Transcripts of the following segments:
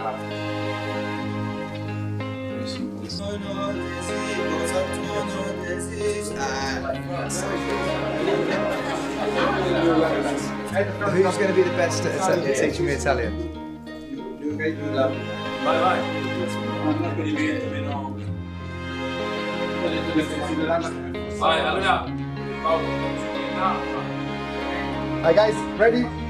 Who's going to be the best at, at teaching me Italian? Vai. Vai. Hi guys, ready?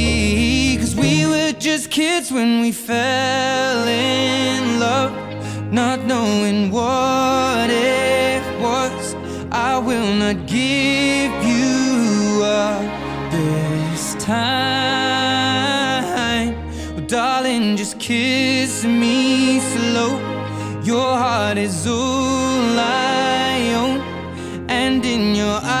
Were just kids when we fell in love, not knowing what it was. I will not give you up this time. Oh, darling, just kiss me slow. Your heart is all I own, and in your eyes,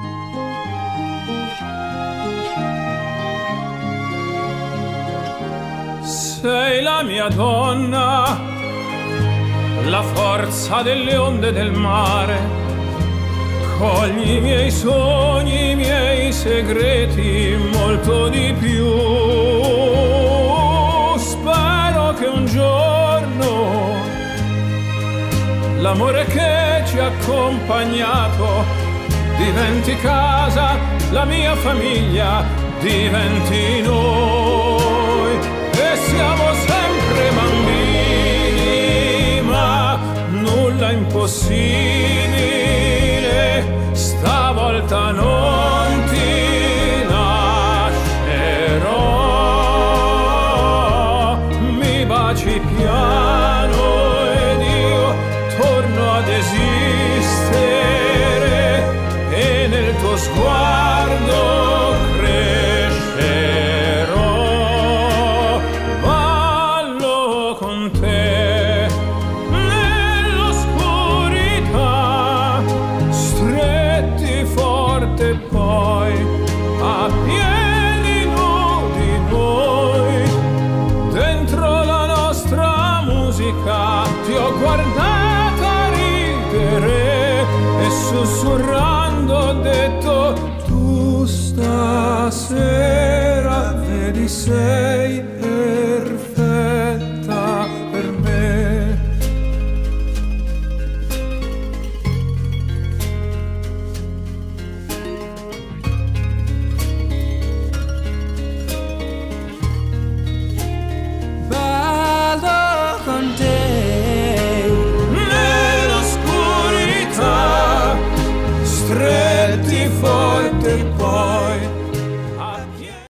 Sei la mia donna, la forza delle onde del mare. Cogli i miei sogni, i miei segreti, molto di più. Spero che un giorno l'amore che ci ha accompagnato diventi casa, la mia famiglia diventi noi baci piano ed io torno ad esistere e nel tuo sguardo detto tu stasera vedi sei